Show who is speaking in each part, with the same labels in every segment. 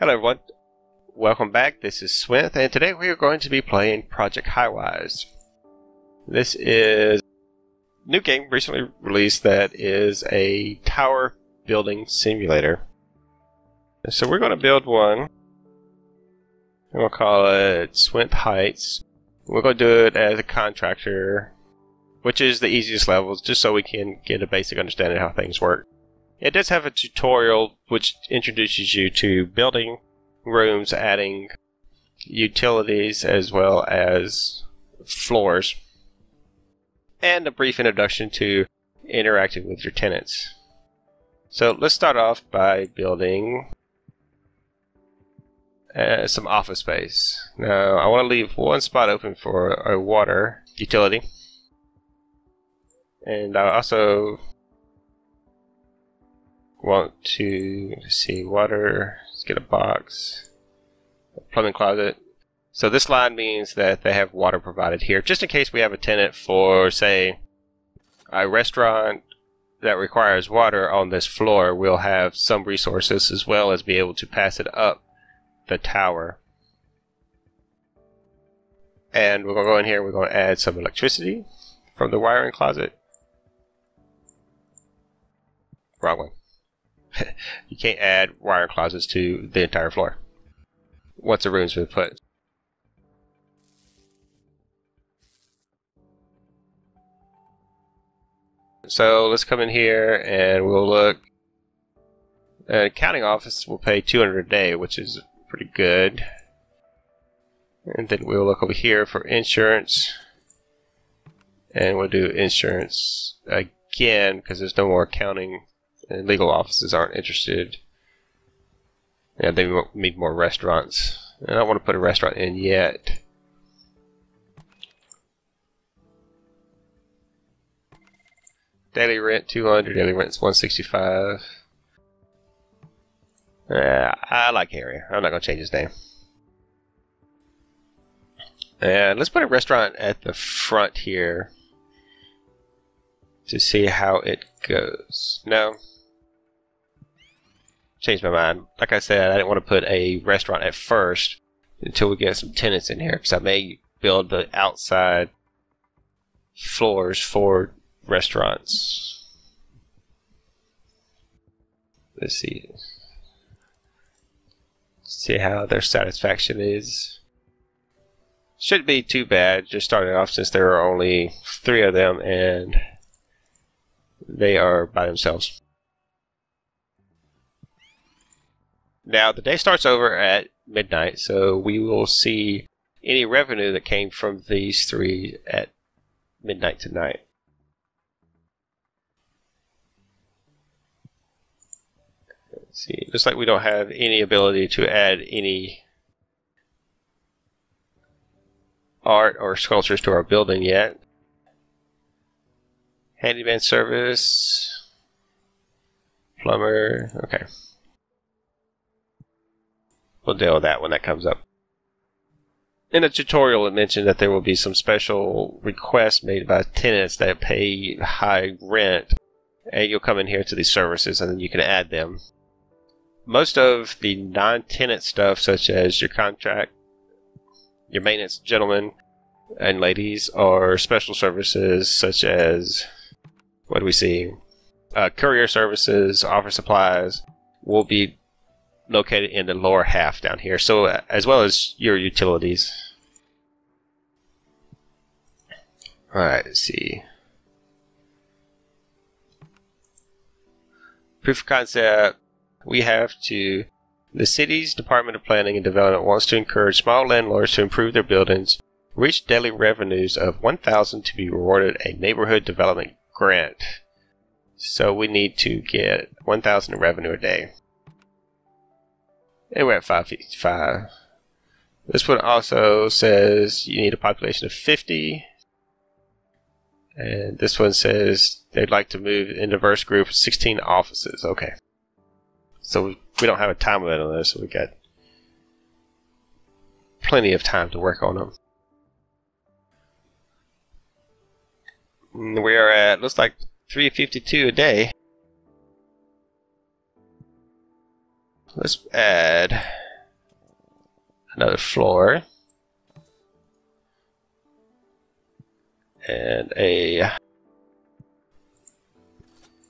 Speaker 1: Hello everyone, welcome back. This is Swinth, and today we are going to be playing Project Highrise. This is a new game recently released that is a tower building simulator. So we're going to build one. We'll call it Swinth Heights. We're going to do it as a contractor, which is the easiest level, just so we can get a basic understanding of how things work. It does have a tutorial which introduces you to building rooms, adding utilities as well as floors, and a brief introduction to interacting with your tenants. So let's start off by building uh, some office space. Now I want to leave one spot open for a water utility. And I also want to see water. Let's get a box, plumbing closet. So this line means that they have water provided here, just in case we have a tenant for, say, a restaurant that requires water on this floor. We'll have some resources as well as be able to pass it up the tower. And we're going to go in here. We're going to add some electricity from the wiring closet. Wrong one. you can't add wire closets to the entire floor once a room's been put. So let's come in here and we'll look. Uh, accounting office will pay 200 a day, which is pretty good. And then we'll look over here for insurance. And we'll do insurance again because there's no more accounting legal offices aren't interested. Yeah, they won't need more restaurants. And I don't want to put a restaurant in yet. Daily rent 200, daily rent's 165. Yeah, I like Harry. I'm not going to change his name. And let's put a restaurant at the front here to see how it goes. No, changed my mind. Like I said, I didn't want to put a restaurant at first until we get some tenants in here because I may build the outside floors for restaurants. Let's see. See how their satisfaction is. Shouldn't be too bad, just starting off since there are only three of them and they are by themselves. Now, the day starts over at midnight, so we will see any revenue that came from these three at midnight tonight. Let's see. Looks like we don't have any ability to add any art or sculptures to our building yet. Handyman service. Plumber. Okay. We'll deal with that when that comes up. In the tutorial, it mentioned that there will be some special requests made by tenants that pay high rent, and you'll come in here to these services and then you can add them. Most of the non tenant stuff, such as your contract, your maintenance gentlemen and ladies, are special services such as what do we see? Uh, courier services, office supplies will be located in the lower half down here, so uh, as well as your utilities. Alright, let's see. Proof of concept, we have to the city's Department of Planning and Development wants to encourage small landlords to improve their buildings, reach daily revenues of 1000 to be rewarded a neighborhood development grant. So we need to get 1000 in revenue a day. And we're at 555. This one also says you need a population of 50. And this one says they'd like to move in diverse group 16 offices. Okay. So we don't have a time limit on this, so we got plenty of time to work on them. We are at, looks like 352 a day. Let's add another floor. And a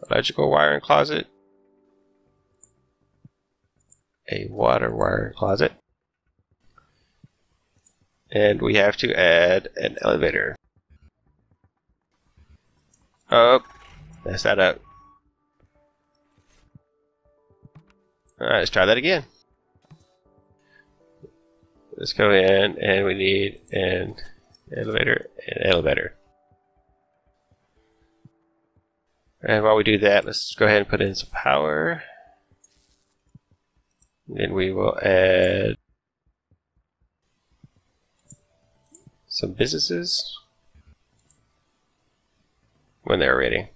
Speaker 1: electrical wiring closet. A water wiring closet. And we have to add an elevator. Oh, mess that up. Alright, let's try that again. Let's go in and we need an elevator and elevator. And while we do that, let's go ahead and put in some power. Then we will add some businesses when they're ready.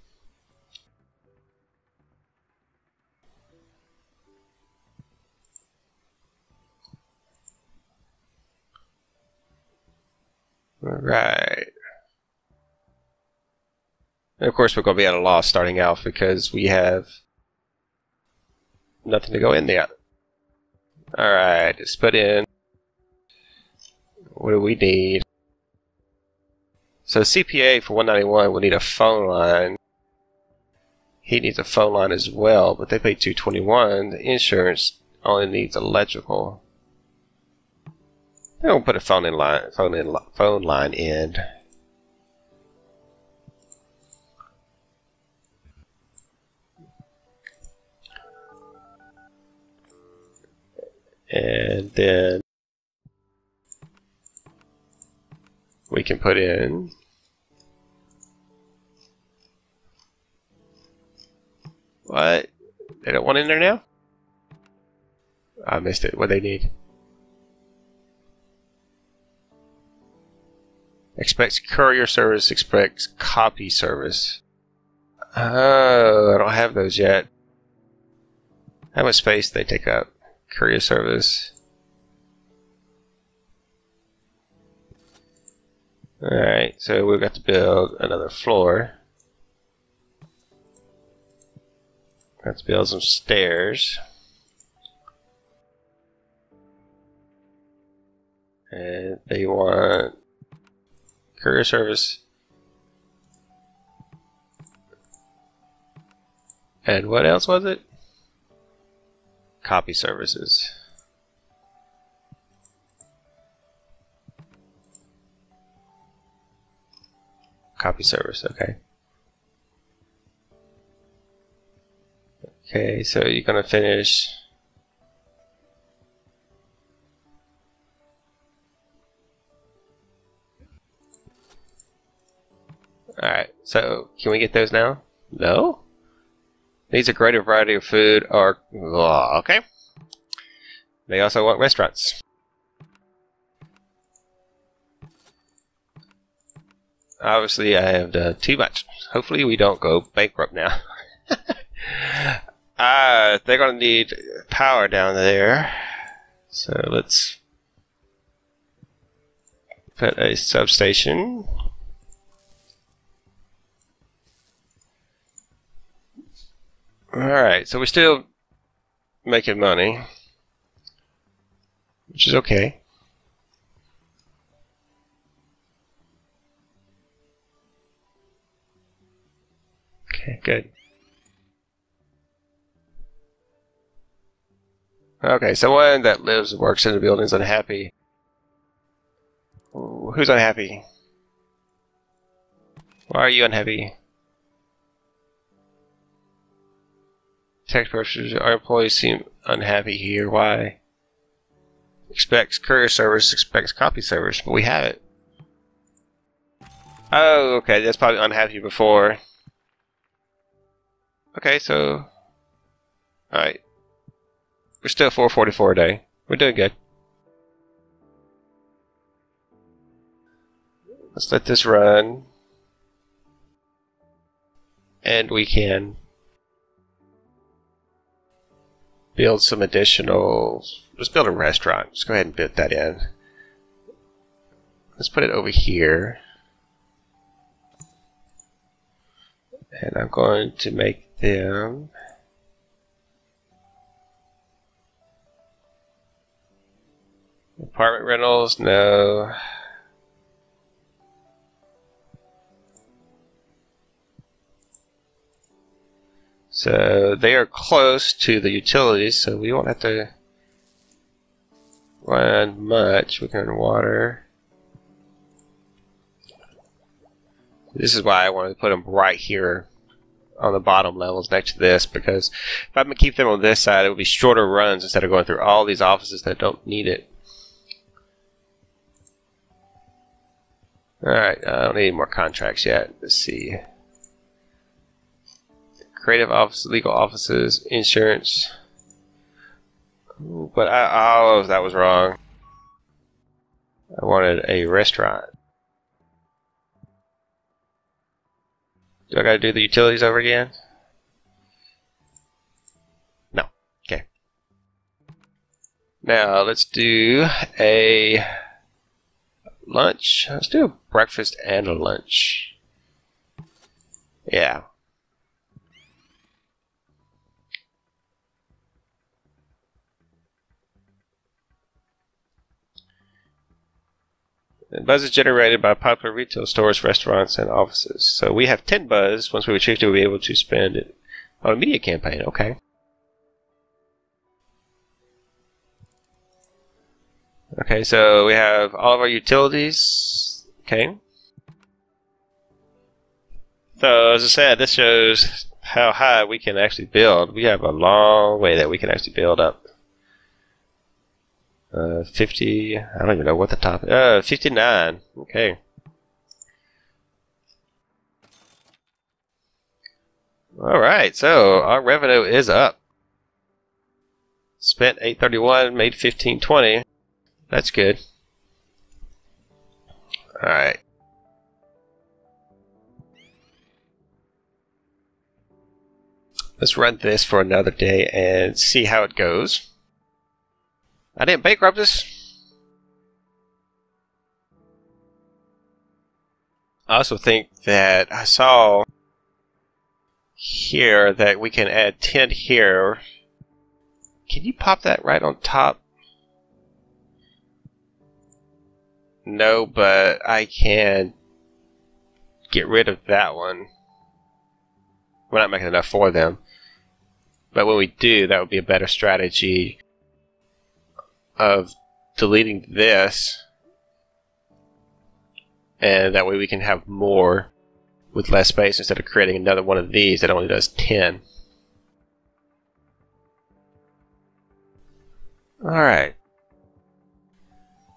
Speaker 1: And of course, we're going to be at a loss starting out because we have nothing to go in there. Alright, let's put in. What do we need? So CPA for 191 will need a phone line. He needs a phone line as well, but they pay 221. The insurance only needs electrical. They're gonna put a phone in line, phone in, phone line in. And then we can put in What? They don't want in there now? I missed it. What they need? Expects courier service, expects copy service. Oh, I don't have those yet. How much space do they take up? Courier service. Alright, so we've got to build another floor. Let's build some stairs. And they want courier service. And what else was it? Copy services. Copy service, okay. Okay, so you're gonna finish Alright, so can we get those now? No? Needs a greater variety of food or oh, okay. They also want restaurants. Obviously I have done too much. Hopefully we don't go bankrupt now. Ah, they're gonna need power down there. So let's put a substation. Alright, so we're still making money, which is okay. Okay, good. Okay, someone that lives and works in the building is unhappy. Who's unhappy? Why are you unhappy? Tech purposes, our employees seem unhappy here. Why? Expects courier service, expects copy service, but we have it. Oh, okay, that's probably unhappy before. Okay, so... Alright. We're still 444 a day. We're doing good. Let's let this run. And we can build some additional... Let's build a restaurant. Let's go ahead and build that in. Let's put it over here. And I'm going to make them... Apartment rentals? No. So they are close to the utilities, so we won't have to run much. We can run water. This is why I wanted to put them right here on the bottom levels next to this because if I'm going to keep them on this side, it will be shorter runs instead of going through all these offices that don't need it. Alright, I don't need more contracts yet. Let's see. Creative office, legal offices, insurance. But I, oh, that was wrong. I wanted a restaurant. Do I gotta do the utilities over again? No. Okay. Now let's do a lunch. Let's do a breakfast and a lunch. Yeah. Buzz is generated by popular retail stores, restaurants, and offices. So we have 10 buzz. Once we achieve it, we'll be able to spend it on a media campaign. Okay. Okay, so we have all of our utilities. Okay. So as I said, this shows how high we can actually build. We have a long way that we can actually build up. Uh, 50, I don't even know what the top, uh, 59, okay. Alright, so our revenue is up. Spent 831, made 1520. That's good. Alright. Let's run this for another day and see how it goes. I didn't bankrupt this. I also think that I saw here that we can add 10 here. Can you pop that right on top? No, but I can get rid of that one. We're not making enough for them. But when we do, that would be a better strategy of deleting this and that way we can have more with less space instead of creating another one of these that only does 10. Alright.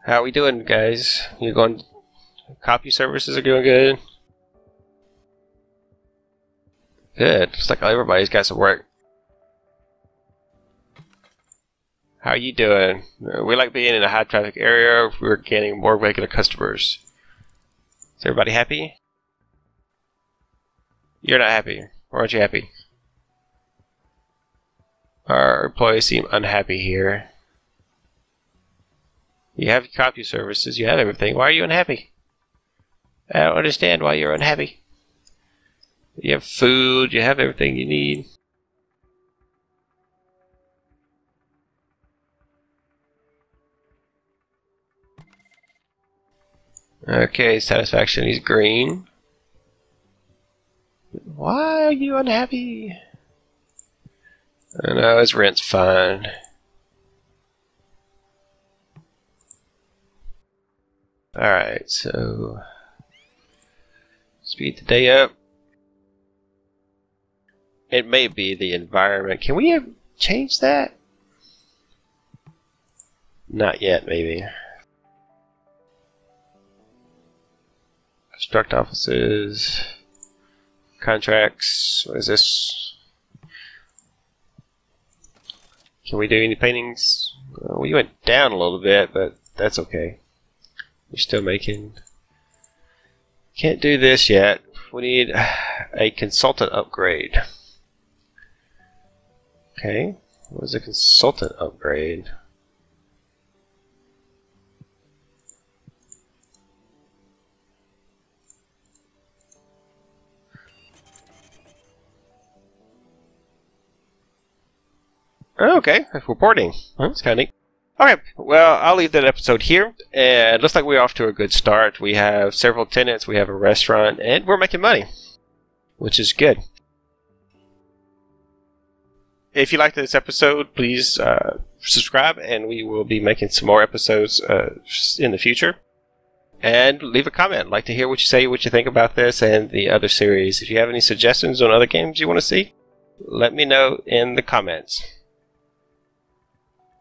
Speaker 1: How are we doing, guys? You going... Copy services are doing good? Good. Looks like everybody's got some work. How are you doing? Uh, we like being in a high traffic area. We're getting more regular customers. Is everybody happy? You're not happy. Or aren't you happy? Our employees seem unhappy here. You have copy services, you have everything. Why are you unhappy? I don't understand why you're unhappy. You have food, you have everything you need. Okay, satisfaction is green. Why are you unhappy? I know his rent's fine. Alright, so speed the day up. It may be the environment. Can we change that? Not yet, maybe. Construct offices. Contracts. What is this? Can we do any paintings? Well, we went down a little bit, but that's okay. We're still making... Can't do this yet. We need a consultant upgrade. Okay. What is a consultant upgrade? Okay, reporting. That's kind of neat. Okay, well, I'll leave that episode here. And it looks like we're off to a good start. We have several tenants, we have a restaurant, and we're making money, which is good. If you liked this episode, please uh, subscribe, and we will be making some more episodes uh, in the future. And leave a comment. I'd like to hear what you say, what you think about this and the other series. If you have any suggestions on other games you want to see, let me know in the comments.